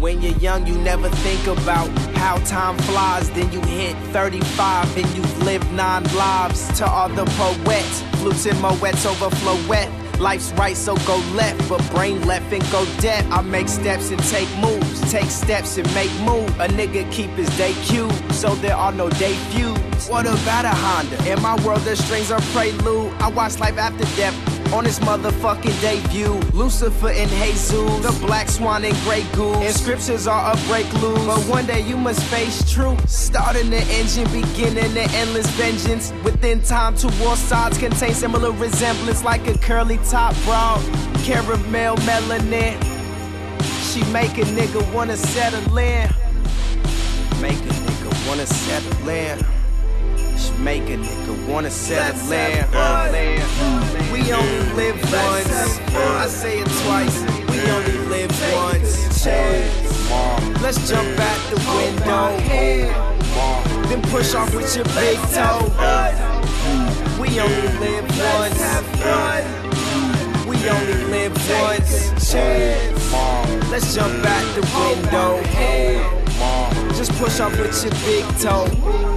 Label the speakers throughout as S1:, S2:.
S1: When you're young, you never think about how time flies. Then you hit 35 and you've lived nine lives. To all the poets, flutes and moets overflow wet. Life's right, so go left, but brain left and go dead. I make steps and take moves, take steps and make moves. A nigga keep his day cute, so there are no day feuds. What about a Honda? In my world, the strings are prelude. I watch life after death on his motherfucking debut. Lucifer and Jesus, the black swan and grey goose. Inscriptions are a break loose, but one day you must face truth. Starting the engine, beginning the endless vengeance. Within time, two war sides contain similar resemblance, like a curly top brown, caramel melanin. She make a nigga wanna settle in. Make a nigga wanna settle in. She make a nigga wanna settle in. We only live once. I say it twice. We only live once. Let's jump out the window. Then push off with your big toe. We only live once. We only live once. Let's jump out the window. Just push off with your big toe.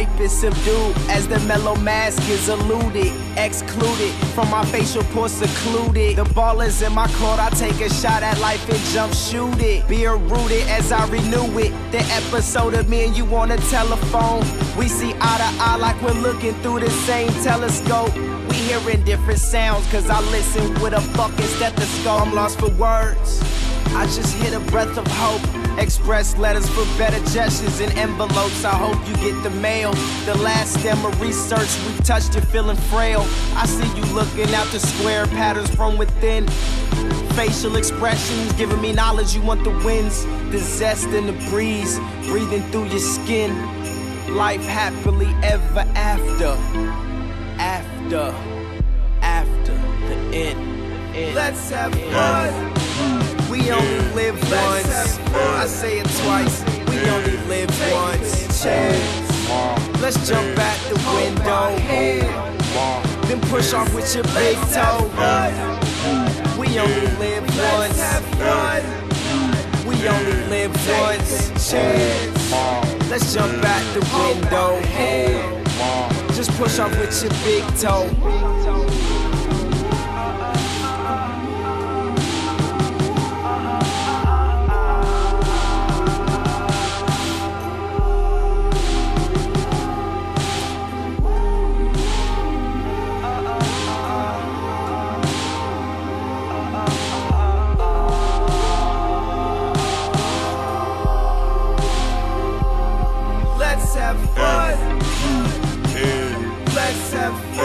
S1: The is subdued as the mellow mask is eluded, excluded from my facial pores secluded. The ball is in my court, I take a shot at life and jump shoot it. Beer rooted as I renew it. The episode of me and you on the telephone. We see eye to eye like we're looking through the same telescope. We hearing different sounds cause I listen with a fucking stethoscope. I'm lost for words. I just hit a breath of hope. Express letters for better gestures in envelopes. I hope you get the mail. The last stem of research we've touched, you're feeling frail. I see you looking out the square patterns from within. Facial expressions giving me knowledge. You want the winds, the zest and the breeze breathing through your skin. Life happily ever after. After. After the end.
S2: Let's have fun.
S1: Live once. I say it twice. We only live once. Let's jump out the window. Then push off with your big toe. We only live once. We only live once. Let's jump out the window. Just push off with your big toe.
S2: Let's